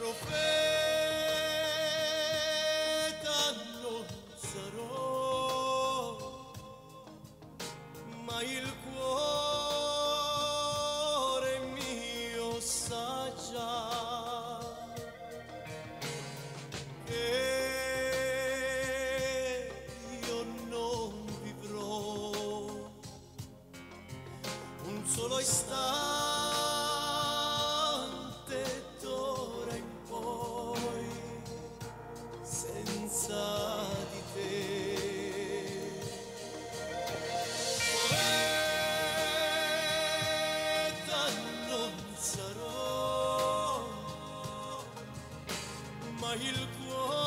profeta non sarò, ma il cuore dahil ko.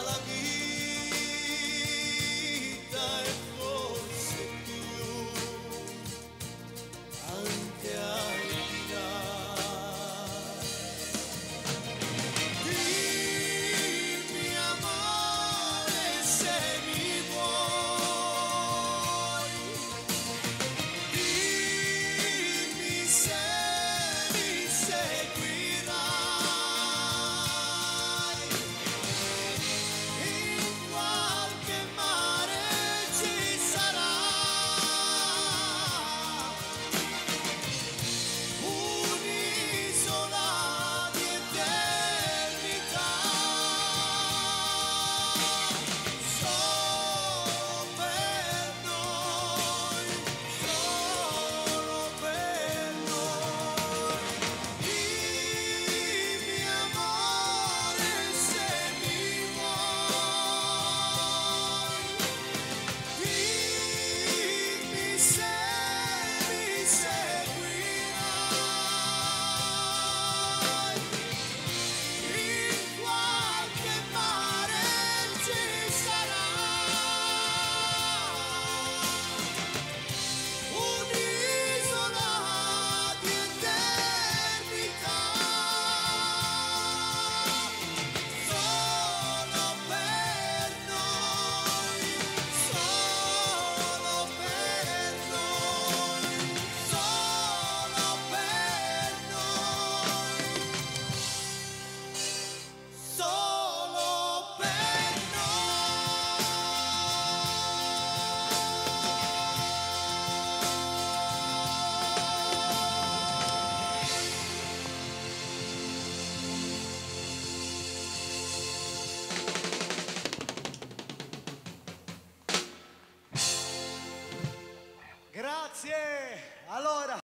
Tutta la vita.